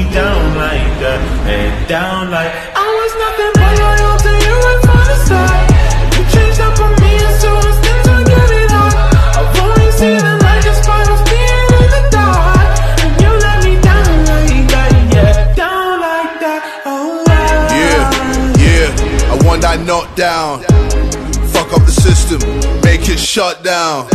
me down like that And down like I was nothing but loyal to you and from the start You changed up on me and so it's to get it on. I've only seen the light despite us being in the dark And you let me down like that, yeah Down like that, oh wow Yeah, yeah, I want that knockdown. Fuck up the system, make it shut down.